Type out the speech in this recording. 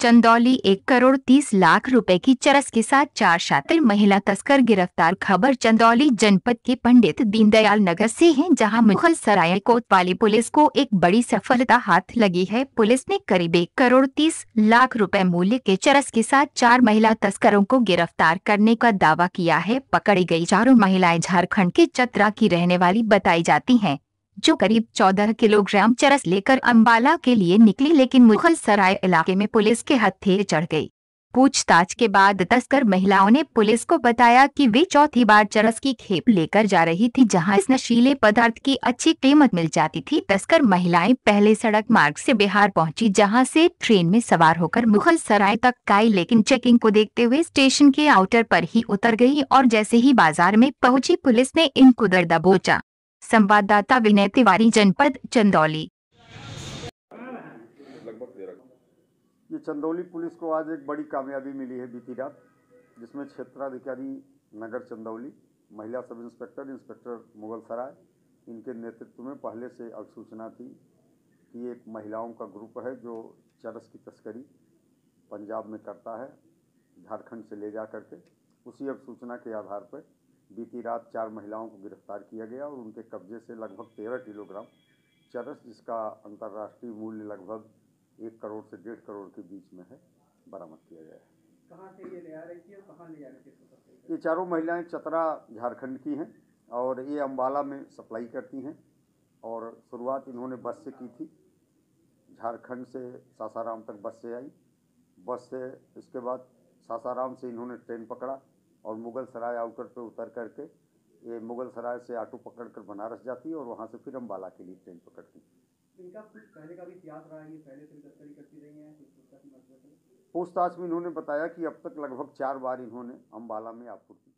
चंदौली एक करोड़ तीस लाख रुपए की चरस के साथ चार शातिर महिला तस्कर गिरफ़्तार। खबर चंदौली जनपद के पंडित दीनदयाल नगर से है, जहाँ मुगल सराय कोतवाली पुलिस को एक बड़ी सफलता हाथ लगी है। पुलिस ने करीब एक करोड़ तीस लाख रुपए मूल्य के चरस के साथ चार महिला तस्करों को गिरफ़्तार करने का दावा किया है। पकड़ी गई चारों महिलाएँ झारखण्ड के चतरा की रहने वाली बताई जाती हैं। जो करीब 14 किलोग्राम चरस लेकर अंबाला के लिए निकली, लेकिन मुगल सराय इलाके में पुलिस के हत्थे चढ़ गई। पूछताछ के बाद तस्कर महिलाओं ने पुलिस को बताया कि वे चौथी बार चरस की खेप लेकर जा रही थी, जहाँ इस नशीले पदार्थ की अच्छी कीमत मिल जाती थी। तस्कर महिलाएँ पहले सड़क मार्ग से बिहार पहुँची, जहाँ से ट्रेन में सवार होकर मुगल सराय तक गई लेकिन चेकिंग को देखते हुए स्टेशन के आउटर पर ही उतर गई और जैसे ही बाज़ार में पहुँची, पुलिस ने इनको दर दबोचा। संवाददाता विनय तिवारी, जनपद चंदौली। ये चंदौली पुलिस को आज एक बड़ी कामयाबी मिली है बीती रात, जिसमें क्षेत्राधिकारी नगर चंदौली, महिला सब इंस्पेक्टर इंस्पेक्टर मुगल सराय, इनके नेतृत्व में पहले से अवसूचना थी कि एक महिलाओं का ग्रुप है जो चरस की तस्करी पंजाब में करता है, झारखंड से ले जा करके, उसी अवसूचना के आधार पर बीती रात चार महिलाओं को गिरफ़्तार किया गया और उनके कब्जे से लगभग तेरह किलोग्राम चरस जिसका अंतर्राष्ट्रीय मूल्य लगभग एक करोड़ से डेढ़ करोड़ के बीच में है बरामद किया गया है। कहाँ से ये ले आ रही थी और कहाँ ले जा रही थी? ये चारों महिलाएँ चतरा झारखंड की हैं और ये अम्बाला में सप्लाई करती हैं और शुरुआत इन्होंने बस से की थी। झारखंड से सासाराम तक बस से आई। बस से इसके बाद सासाराम से इन्होंने ट्रेन पकड़ा। और मुगल सराय आउटर पे उतर करके ये मुगल सराय से ऑटो पकड़ कर बनारस जाती और वहाँ से फिर अम्बाला के लिए ट्रेन पकड़ती इनका कुछ पहले का भी इतिहास रहा है ये पहले से भी करती रही कुछ पूछताछ में पूछताछ में इन्होंने बताया कि अब तक लगभग चार बार इन्होंने अम्बाला में आपूर्ति